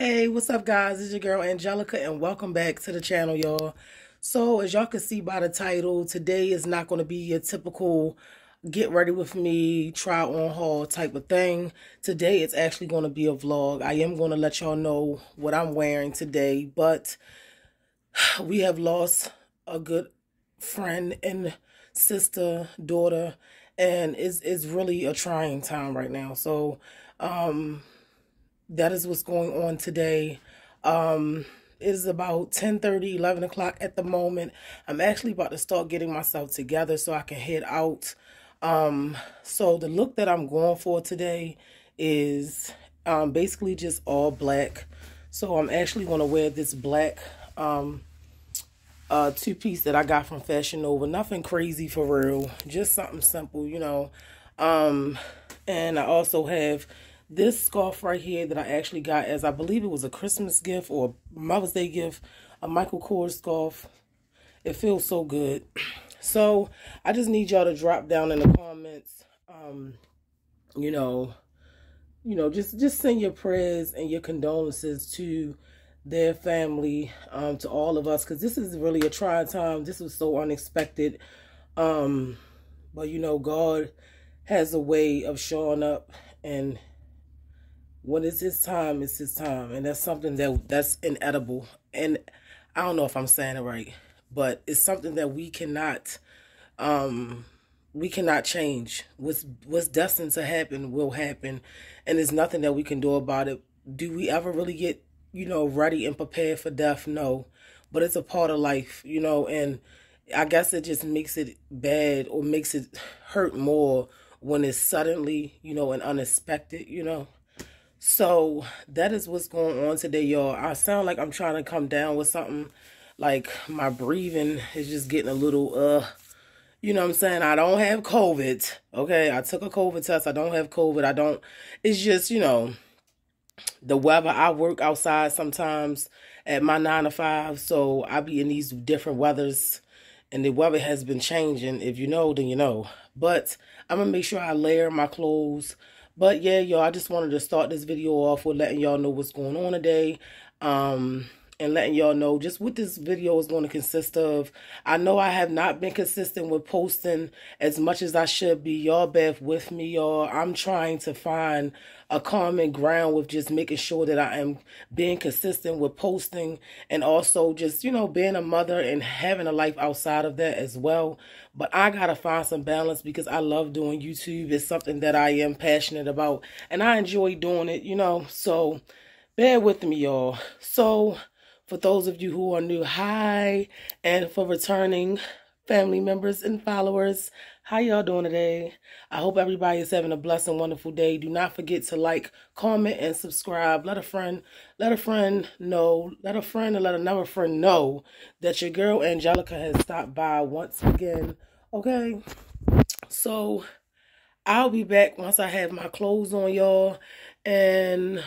Hey, what's up, guys? It's your girl Angelica, and welcome back to the channel, y'all. So, as y'all can see by the title, today is not going to be your typical get ready with me, try on haul type of thing. Today, it's actually going to be a vlog. I am going to let y'all know what I'm wearing today, but we have lost a good friend and sister, daughter, and it's, it's really a trying time right now. So, um, that is what's going on today. Um, it is about 10 30, 11 o'clock at the moment. I'm actually about to start getting myself together so I can head out. Um, so the look that I'm going for today is um, basically just all black. So I'm actually going to wear this black um, uh, two piece that I got from Fashion Nova. Nothing crazy for real, just something simple, you know. Um, and I also have this scarf right here that I actually got as I believe it was a Christmas gift or Mother's Day gift, a Michael Kors scarf. It feels so good. So I just need y'all to drop down in the comments, um, you know, you know, just just send your prayers and your condolences to their family, um, to all of us, because this is really a trying time. This was so unexpected. Um, but you know, God has a way of showing up and when it's his time, it's his time. And that's something that that's inedible. And I don't know if I'm saying it right, but it's something that we cannot um we cannot change. What's what's destined to happen will happen. And there's nothing that we can do about it. Do we ever really get, you know, ready and prepared for death? No. But it's a part of life, you know, and I guess it just makes it bad or makes it hurt more when it's suddenly, you know, and unexpected, you know. So that is what's going on today, y'all. I sound like I'm trying to come down with something. Like my breathing is just getting a little, uh, you know what I'm saying? I don't have COVID. Okay. I took a COVID test. I don't have COVID. I don't, it's just, you know, the weather. I work outside sometimes at my nine to five. So I be in these different weathers and the weather has been changing. If you know, then you know. But I'm to make sure I layer my clothes but yeah, y'all, I just wanted to start this video off with letting y'all know what's going on today. Um, and letting y'all know just what this video is going to consist of. I know I have not been consistent with posting as much as I should be. Y'all bear with me, y'all. I'm trying to find a common ground with just making sure that I am being consistent with posting and also just, you know, being a mother and having a life outside of that as well. But I got to find some balance because I love doing YouTube. It's something that I am passionate about and I enjoy doing it, you know. So bear with me, y'all. So for those of you who are new, hi. And for returning family members and followers, how y'all doing today? I hope everybody is having a blessed and wonderful day. Do not forget to like, comment, and subscribe. Let a friend, let a friend know, let a friend and let another friend know that your girl Angelica has stopped by once again. Okay? So I'll be back once I have my clothes on, y'all. And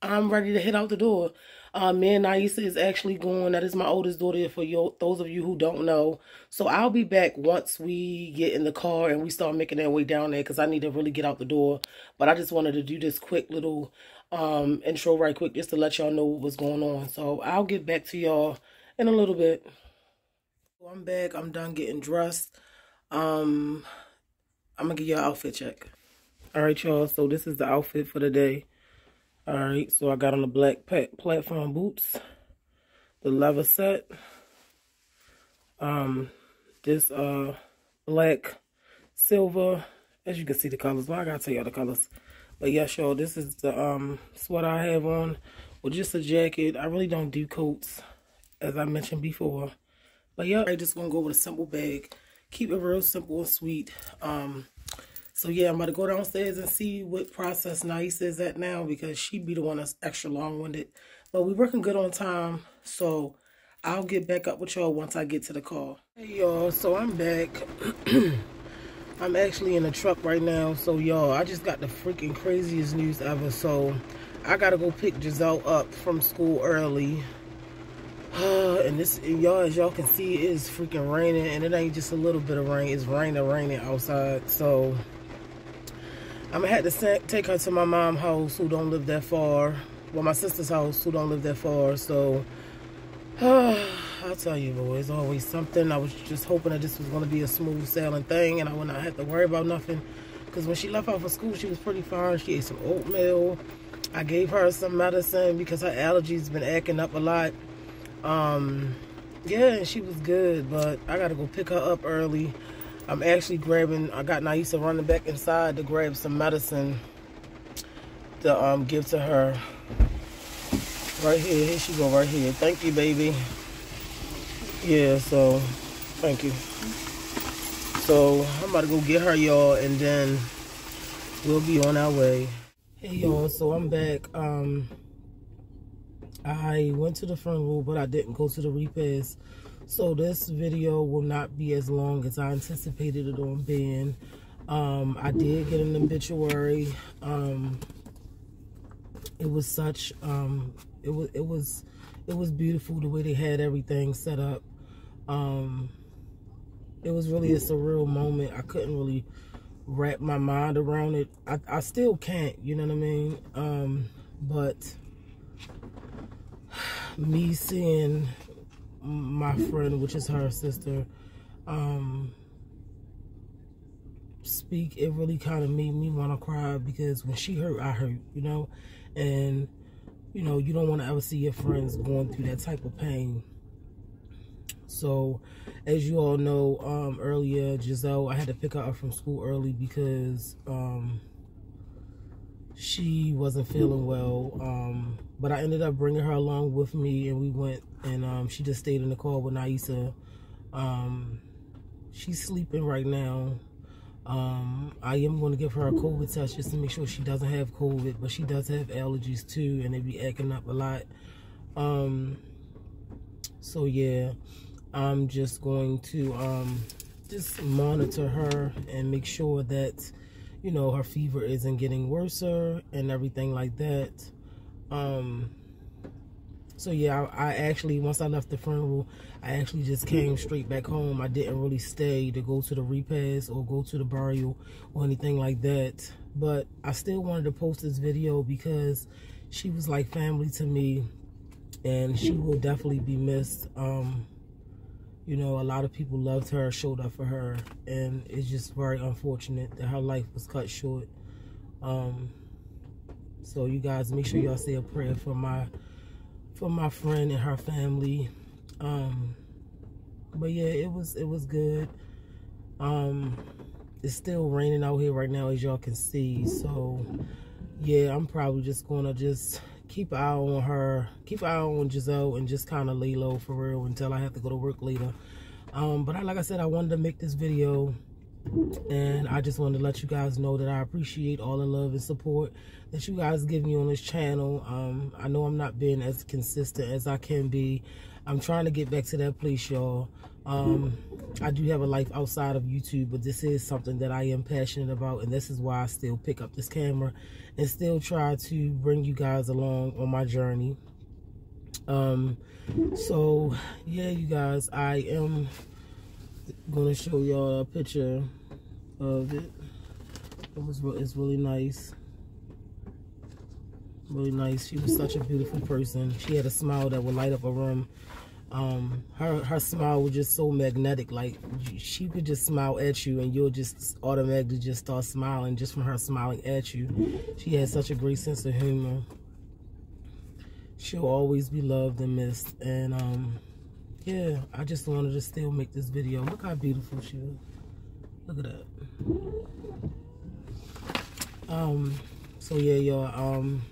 I'm ready to head out the door. Uh, me and Naisa is actually going. That is my oldest daughter for you, those of you who don't know. So I'll be back once we get in the car and we start making our way down there because I need to really get out the door. But I just wanted to do this quick little um, intro right quick just to let y'all know what was going on. So I'll get back to y'all in a little bit. I'm back. I'm done getting dressed. Um, I'm going to give y'all outfit check. All right, y'all. So this is the outfit for the day. All right, so I got on the black platform boots, the leather set, um, this uh black, silver, as you can see the colors. Well, I gotta tell y'all the colors. But yes, y'all, this is the um sweater I have on with just a jacket. I really don't do coats, as I mentioned before. But yeah, I just gonna go with a simple bag. Keep it real simple and sweet. Um, so yeah, I'm about to go downstairs and see what process Nice is at now because she be the one that's extra long-winded. But we working good on time, so I'll get back up with y'all once I get to the car. Hey y'all, so I'm back. I'm actually in the truck right now. So y'all, I just got the freaking craziest news ever. So I gotta go pick Giselle up from school early. and this, y'all, as y'all can see, it is freaking raining, and it ain't just a little bit of rain. It's raining, raining outside. So I'm gonna have to take her to my mom's house who don't live that far well, my sister's house, who don't live that far. So, I'll tell you, boy, it's always something. I was just hoping that this was to be a smooth sailing thing and I would not have to worry about nothing. Because when she left out for school, she was pretty fine. She ate some oatmeal. I gave her some medicine because her allergies been acting up a lot. Um, yeah, she was good, but I got to go pick her up early. I'm actually grabbing, I got Naisa running back inside to grab some medicine to um, give to her. Right here, here she go right here. Thank you, baby. Yeah, so, thank you. So, I'm about to go get her, y'all, and then we'll be on our way. Hey, y'all, so I'm back. Um, I went to the front room, but I didn't go to the repast. So this video will not be as long as I anticipated it on being. Um, I did get an obituary. Um, it was such, um, it was, it was, it was beautiful the way they had everything set up. Um, it was really a surreal moment. I couldn't really wrap my mind around it. I, I still can't, you know what I mean? Um, but me seeing my friend, which is her sister, um, speak, it really kind of made me want to cry because when she hurt, I hurt, you know? And, you know, you don't want to ever see your friends going through that type of pain. So, as you all know, um, earlier, Giselle, I had to pick her up from school early because um, she wasn't feeling well. Um, but I ended up bringing her along with me, and we went, and um, she just stayed in the car with Naisa. Um, she's sleeping right now. Um, I am going to give her a COVID test just to make sure she doesn't have COVID, but she does have allergies too, and they be acting up a lot. Um, so yeah. I'm just going to um, just monitor her and make sure that, you know, her fever isn't getting worse and everything like that. Um, so yeah, I, I, actually, once I left the funeral, I actually just came straight back home. I didn't really stay to go to the repast or go to the burial or anything like that. But I still wanted to post this video because she was like family to me and she will definitely be missed. Um, you know, a lot of people loved her, showed up for her, and it's just very unfortunate that her life was cut short. Um, so you guys make sure y'all say a prayer for my for my friend and her family. Um, but yeah, it was it was good. Um, it's still raining out here right now, as y'all can see. So yeah, I'm probably just gonna just keep an eye on her, keep an eye on Giselle, and just kind of lay low for real until I have to go to work later. Um, but I, like I said, I wanted to make this video, and I just wanted to let you guys know that I appreciate all the love and support that you guys give me on this channel. Um, I know I'm not being as consistent as I can be. I'm trying to get back to that place, y'all. Um, I do have a life outside of YouTube, but this is something that I am passionate about, and this is why I still pick up this camera and still try to bring you guys along on my journey. Um, so yeah, you guys, I am gonna show y'all a picture of it. It was it's really nice. Really nice. She was such a beautiful person. She had a smile that would light up a room um, her her smile was just so magnetic. Like she could just smile at you, and you'll just automatically just start smiling just from her smiling at you. She had such a great sense of humor. She'll always be loved and missed. And um, yeah, I just wanted to still make this video. Look how beautiful she is. Look at that. Um, so yeah, y'all. Um,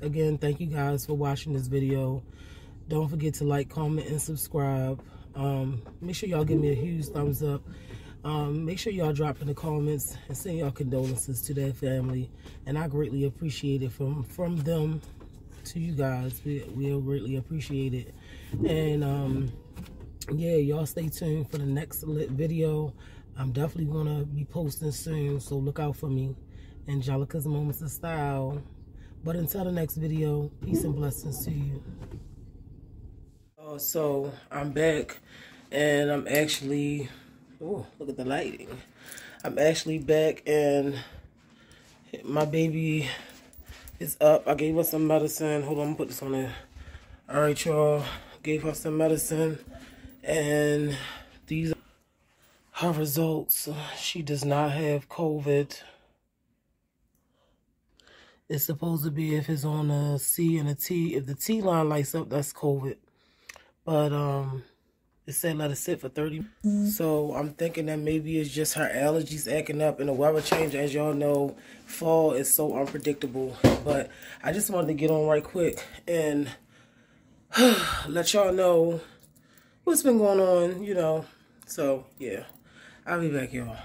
again, thank you guys for watching this video. Don't forget to like, comment, and subscribe. Um, make sure y'all give me a huge thumbs up. Um, make sure y'all drop in the comments and send y'all condolences to their family. And I greatly appreciate it from, from them to you guys. We, we'll greatly appreciate it. And um, yeah, y'all stay tuned for the next lit video. I'm definitely going to be posting soon, so look out for me. Angelica's Moments of Style. But until the next video, peace and blessings to you so I'm back and I'm actually, oh, look at the lighting. I'm actually back and my baby is up. I gave her some medicine. Hold on, I'm put this on there. All right, y'all. Gave her some medicine. And these are her results. She does not have COVID. It's supposed to be if it's on a C and a T. If the T line lights up, that's COVID. But um, it said let it sit for 30 mm -hmm. So I'm thinking that maybe it's just her allergies acting up and the weather change. As y'all know, fall is so unpredictable. But I just wanted to get on right quick and let y'all know what's been going on, you know. So, yeah. I'll be back, y'all.